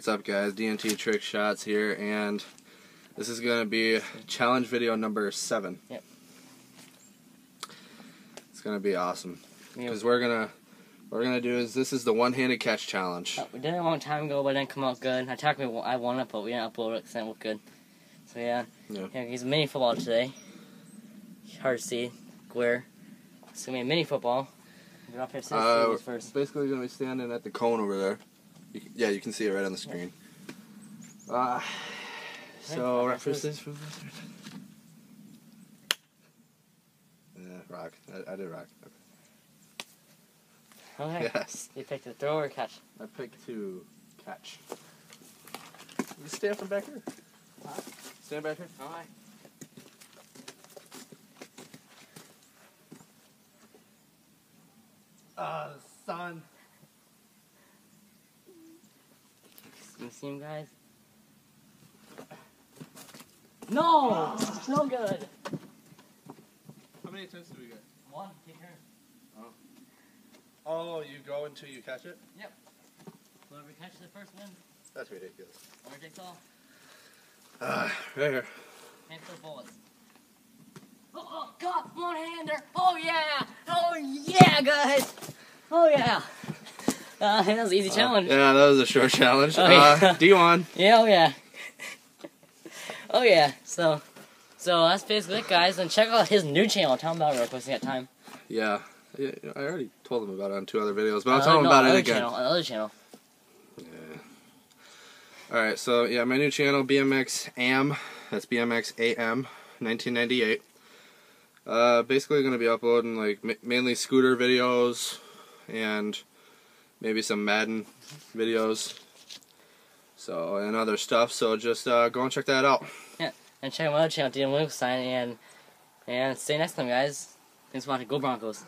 What's up guys, DNT Trick Shots here, and this is going to be challenge video number 7. Yep. It's going to be awesome. Yep. Because we're going to, what we're going to do is, this is the one-handed catch challenge. Uh, we did it a long time ago, but it didn't come out good. I technically I won it, but we didn't upload it because it didn't look good. So yeah, Yeah. yeah, he's mini football today. Hard to see, glare. It's gonna be a mini football. Get off here, Uh, first. Basically going to be standing at the cone over there. You can- yeah, you can see it right on the screen. Uh, so, Right, rock, paper, first. Yeah, rock. I, I did rock. Okay. Okay. Yes. You picked the throw or catch. I picked to catch. You stand from back here. Huh? Stand back here. Alright. Ah, the sun. Can you see him, guys? No! It's No good! How many attempts do we get? One, take turn. Oh, you go until you catch it? Yep. Whoever catches the first one, That's ridiculous. or takes all. Ah, right here. Hand for bullets. Oh, oh, God, one hander. Oh, yeah. Oh, yeah, guys. Oh, yeah. Uh, that was an easy challenge. Yeah, that was a short challenge. Oh, yeah. Uh, D1. Yeah, oh, yeah. oh, yeah. So, so that's basically it, guys. And check out his new channel. Tell him about it real quick. got time. Yeah. yeah. I already told him about it on two other videos, but I'll Uh, tell him about it again. Channel, another channel. Yeah. Alright, so yeah, my new channel, BMX AM. That's BMX AM 1998. Uh, basically going to be uploading like ma- mainly scooter videos and maybe some Madden videos. So, and other stuff. So just uh, go and check that out. Yeah, And check out my other channel, DM Lucas, and and stay next time, guys. Thanks for watching. Go Broncos.